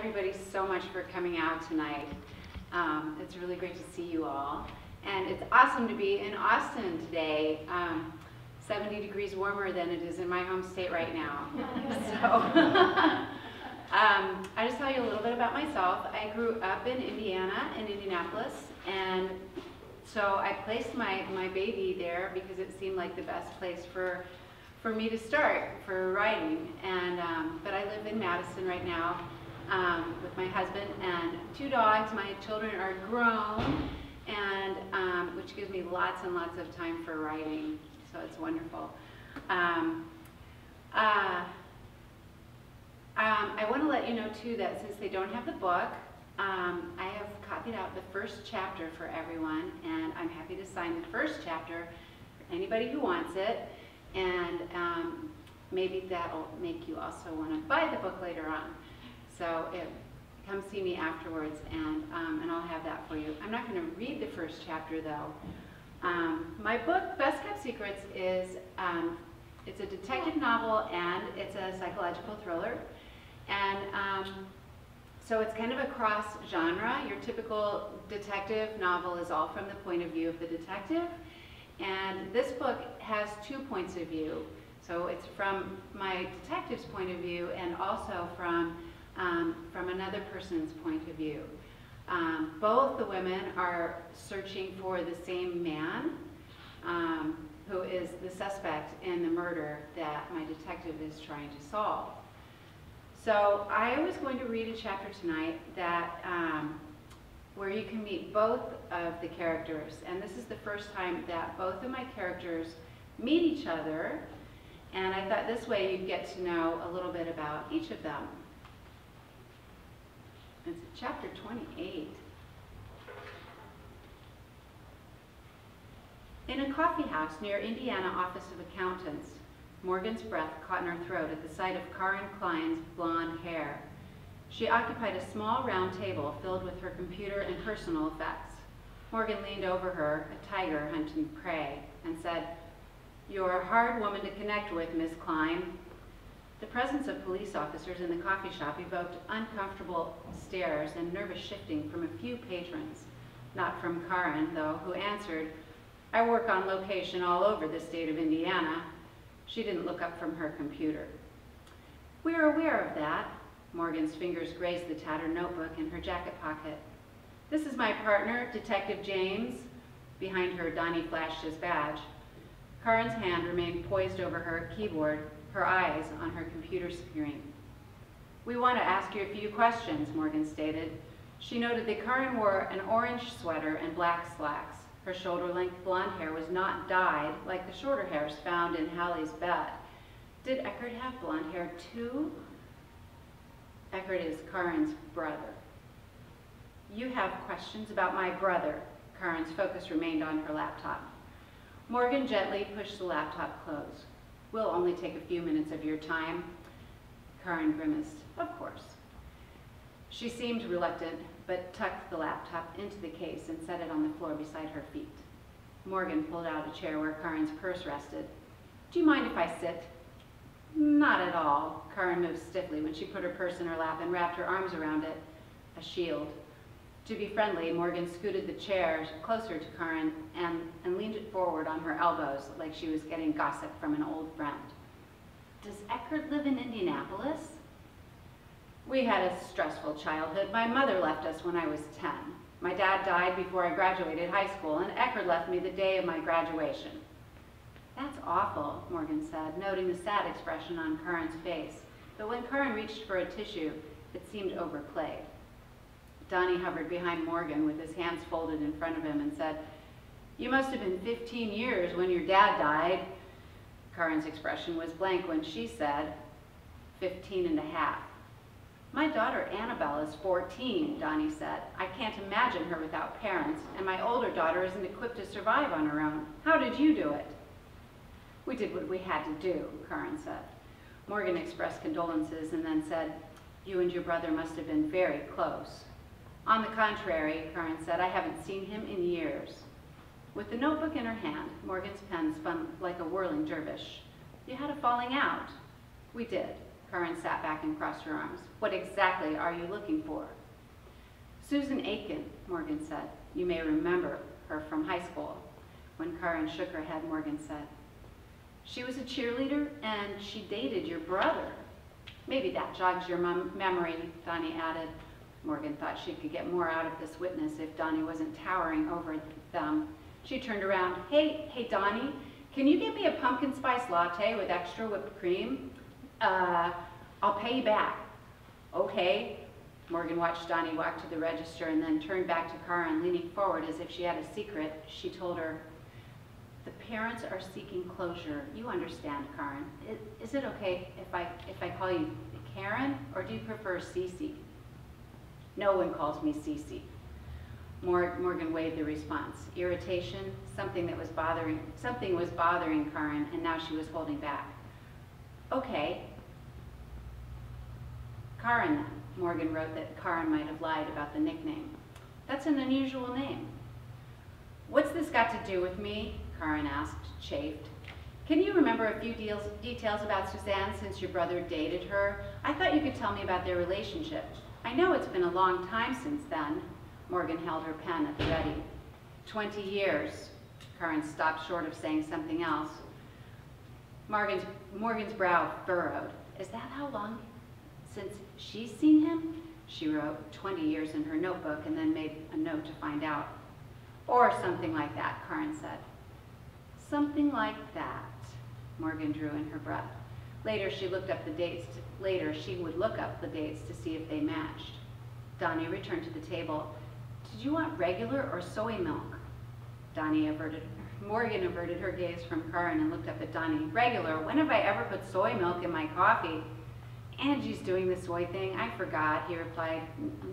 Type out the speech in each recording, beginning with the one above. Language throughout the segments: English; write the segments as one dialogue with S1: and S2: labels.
S1: everybody so much for coming out tonight. Um, it's really great to see you all. And it's awesome to be in Austin today. Um, 70 degrees warmer than it is in my home state right now. so, um, I just tell you a little bit about myself. I grew up in Indiana, in Indianapolis, and so I placed my, my baby there because it seemed like the best place for for me to start for writing. And um, but I live in Madison right now um, with my husband and two dogs. My children are grown, and um, which gives me lots and lots of time for writing. So it's wonderful. Um, uh, um, I want to let you know too that since they don't have the book, um, I have copied out the first chapter for everyone, and I'm happy to sign the first chapter for anybody who wants it. And um, maybe that'll make you also want to buy the book later on. So it, come see me afterwards and, um, and I'll have that for you. I'm not going to read the first chapter though. Um, my book, Best Kept Secrets, is um, it's a detective novel and it's a psychological thriller. And um, so it's kind of a cross genre. Your typical detective novel is all from the point of view of the detective. And this book has two points of view. So it's from my detective's point of view and also from, um, from another person's point of view. Um, both the women are searching for the same man um, who is the suspect in the murder that my detective is trying to solve. So I was going to read a chapter tonight that um, where you can meet both of the characters. And this is the first time that both of my characters meet each other. And I thought this way you'd get to know a little bit about each of them. It's chapter 28. In a coffee house near Indiana Office of Accountants, Morgan's breath caught in her throat at the sight of Karin Klein's blonde hair. She occupied a small round table filled with her computer and personal effects. Morgan leaned over her, a tiger hunting prey, and said, You're a hard woman to connect with, Miss Klein. The presence of police officers in the coffee shop evoked uncomfortable stares and nervous shifting from a few patrons. Not from Karin, though, who answered, I work on location all over the state of Indiana. She didn't look up from her computer. We're aware of that, Morgan's fingers grazed the tattered notebook in her jacket pocket. This is my partner, Detective James. Behind her, Donnie flashed his badge. Karin's hand remained poised over her keyboard, her eyes on her computer screen. We want to ask you a few questions, Morgan stated. She noted that Karin wore an orange sweater and black slacks. Her shoulder-length blonde hair was not dyed like the shorter hairs found in Hallie's bed. Did Eckert have blonde hair too? Eckert is Karin's brother. You have questions about my brother. Karin's focus remained on her laptop. Morgan gently pushed the laptop closed. We'll only take a few minutes of your time. Karin grimaced. Of course. She seemed reluctant, but tucked the laptop into the case and set it on the floor beside her feet. Morgan pulled out a chair where Karin's purse rested. Do you mind if I sit? Not at all. Karin moved stiffly when she put her purse in her lap and wrapped her arms around it, a shield. To be friendly, Morgan scooted the chair closer to Karin and, and leaned it forward on her elbows like she was getting gossip from an old friend. Does Eckert live in Indianapolis? We had a stressful childhood. My mother left us when I was 10. My dad died before I graduated high school, and Eckert left me the day of my graduation. That's awful, Morgan said, noting the sad expression on Karin's face. But when Karin reached for a tissue, it seemed overplayed. Donnie hovered behind Morgan with his hands folded in front of him and said, You must have been 15 years when your dad died. Karin's expression was blank when she said, 15 and a half. My daughter Annabelle is 14, Donnie said. I can't imagine her without parents, and my older daughter isn't equipped to survive on her own. How did you do it? We did what we had to do, Karin said. Morgan expressed condolences and then said, you and your brother must have been very close. On the contrary, Karin said, I haven't seen him in years. With the notebook in her hand, Morgan's pen spun like a whirling dervish. You had a falling out. We did, Karin sat back and crossed her arms. What exactly are you looking for? Susan Aiken, Morgan said. You may remember her from high school. When Karin shook her head, Morgan said, She was a cheerleader and she dated your brother. Maybe that jogs your memory, Donnie added. Morgan thought she could get more out of this witness if Donnie wasn't towering over them. She turned around. Hey, hey, Donnie, can you get me a pumpkin spice latte with extra whipped cream? Uh, I'll pay you back. Okay. Morgan watched Donnie walk to the register and then turned back to Karin, leaning forward as if she had a secret. She told her, the parents are seeking closure. You understand, Karin. Is it okay if I, if I call you Karen, or do you prefer Cece? No one calls me Cece. Morgan waved the response. Irritation, something that was bothering, something was bothering Karin, and now she was holding back. Okay. Karin, Morgan wrote that Karin might have lied about the nickname. That's an unusual name. What's this got to do with me? Karin asked, chafed. Can you remember a few deals, details about Suzanne since your brother dated her? I thought you could tell me about their relationship. I know it's been a long time since then. Morgan held her pen at the ready. Twenty years. Karin stopped short of saying something else. Morgan's, Morgan's brow furrowed. Is that how long since she's seen him? She wrote 20 years in her notebook and then made a note to find out. Or something like that, Karin said. Something like that, Morgan drew in her breath. Later, she looked up the dates. Later, she would look up the dates to see if they matched. Donnie returned to the table. Did you want regular or soy milk? Donnie averted, Morgan averted her gaze from Karin and looked up at Donnie. Regular, when have I ever put soy milk in my coffee? Angie's doing the soy thing. I forgot, he replied.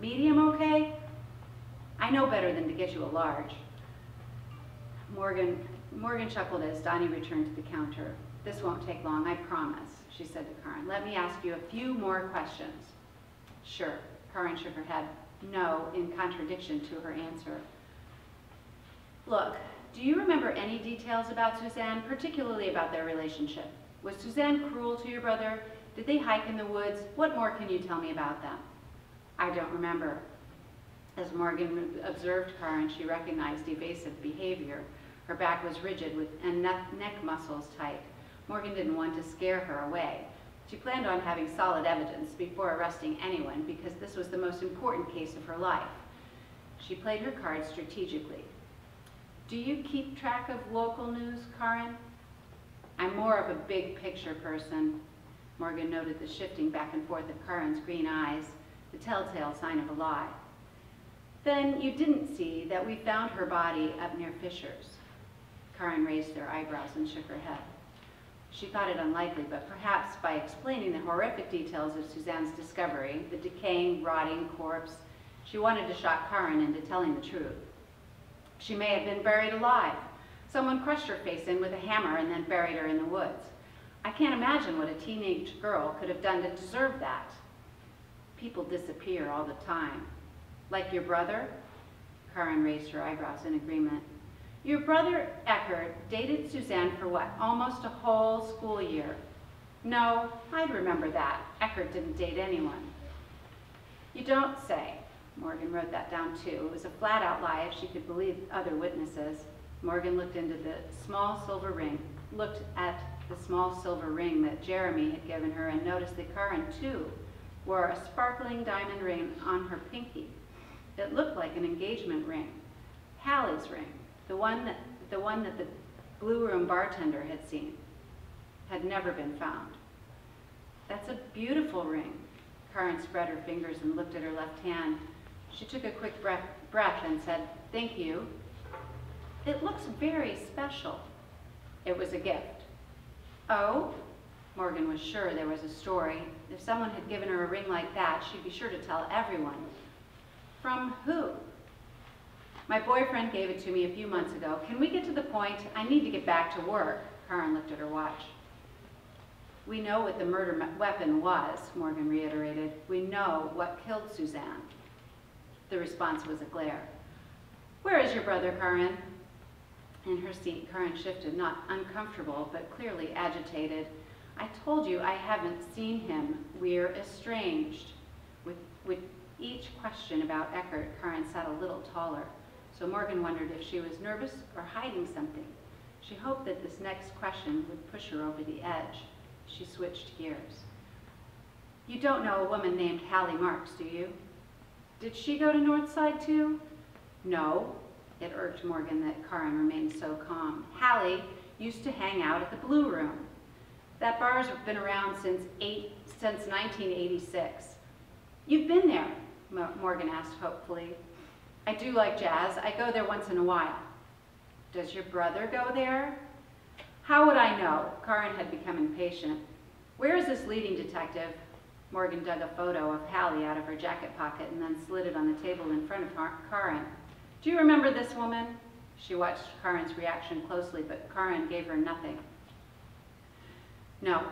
S1: Medium okay? I know better than to get you a large. Morgan, Morgan chuckled as Donnie returned to the counter. This won't take long, I promise, she said to Karin. Let me ask you a few more questions. Sure, Karin shook her head. No, in contradiction to her answer. Look, do you remember any details about Suzanne, particularly about their relationship? Was Suzanne cruel to your brother? Did they hike in the woods? What more can you tell me about them? I don't remember. As Morgan observed Karin, she recognized evasive behavior. Her back was rigid with, and neck muscles tight. Morgan didn't want to scare her away. She planned on having solid evidence before arresting anyone because this was the most important case of her life. She played her cards strategically. Do you keep track of local news, Karin? I'm more of a big picture person. Morgan noted the shifting back and forth of Karin's green eyes, the telltale sign of a lie. Then you didn't see that we found her body up near Fishers. Karin raised her eyebrows and shook her head. She thought it unlikely, but perhaps by explaining the horrific details of Suzanne's discovery, the decaying, rotting corpse, she wanted to shock Karin into telling the truth. She may have been buried alive. Someone crushed her face in with a hammer and then buried her in the woods. I can't imagine what a teenage girl could have done to deserve that. People disappear all the time. Like your brother? Karin raised her eyebrows in agreement. Your brother Eckert dated Suzanne for what, almost a whole school year? No, I'd remember that. Eckert didn't date anyone. You don't say. Morgan wrote that down too. It was a flat out lie if she could believe other witnesses. Morgan looked into the small silver ring, looked at the small silver ring that Jeremy had given her and noticed that Karin too wore a sparkling diamond ring on her pinky. It looked like an engagement ring, Hallie's ring. The one that the one that the blue room bartender had seen had never been found. That's a beautiful ring. Karin spread her fingers and looked at her left hand. She took a quick breath, breath and said, thank you. It looks very special. It was a gift. Oh? Morgan was sure there was a story. If someone had given her a ring like that, she'd be sure to tell everyone. From who? My boyfriend gave it to me a few months ago. Can we get to the point? I need to get back to work. Karin looked at her watch. We know what the murder weapon was, Morgan reiterated. We know what killed Suzanne. The response was a glare. Where is your brother, Karin? In her seat, Karin shifted, not uncomfortable, but clearly agitated. I told you I haven't seen him. We're estranged. With, with each question about Eckert, Karin sat a little taller. So Morgan wondered if she was nervous or hiding something. She hoped that this next question would push her over the edge. She switched gears. You don't know a woman named Hallie Marks, do you? Did she go to Northside too? No. It irked Morgan that Karin remained so calm. Hallie used to hang out at the Blue Room. That bar's been around since, eight, since 1986. You've been there, Morgan asked hopefully. I do like jazz. I go there once in a while. Does your brother go there? How would I know? Karin had become impatient. Where is this leading detective? Morgan dug a photo of Hallie out of her jacket pocket and then slid it on the table in front of Karin. Do you remember this woman? She watched Karin's reaction closely, but Karin gave her nothing. No.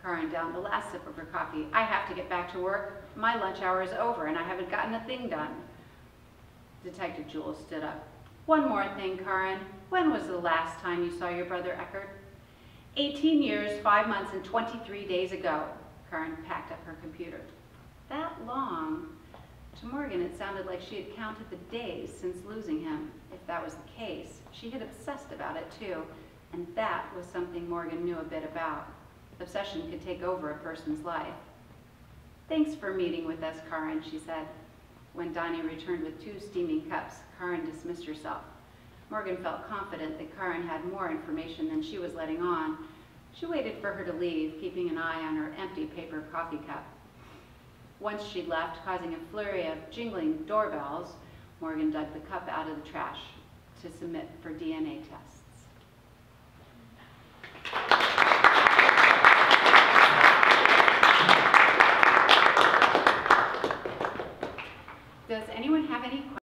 S1: Karin downed the last sip of her coffee. I have to get back to work. My lunch hour is over and I haven't gotten a thing done. Detective Jules stood up. One more thing, Karin. When was the last time you saw your brother Eckert? 18 years, 5 months, and 23 days ago. Karin packed up her computer. That long? To Morgan, it sounded like she had counted the days since losing him. If that was the case, she had obsessed about it too, and that was something Morgan knew a bit about. Obsession could take over a person's life. Thanks for meeting with us, Karin, she said. When Donnie returned with two steaming cups, Karin dismissed herself. Morgan felt confident that Karin had more information than she was letting on. She waited for her to leave, keeping an eye on her empty paper coffee cup. Once she'd left, causing a flurry of jingling doorbells, Morgan dug the cup out of the trash to submit for DNA tests.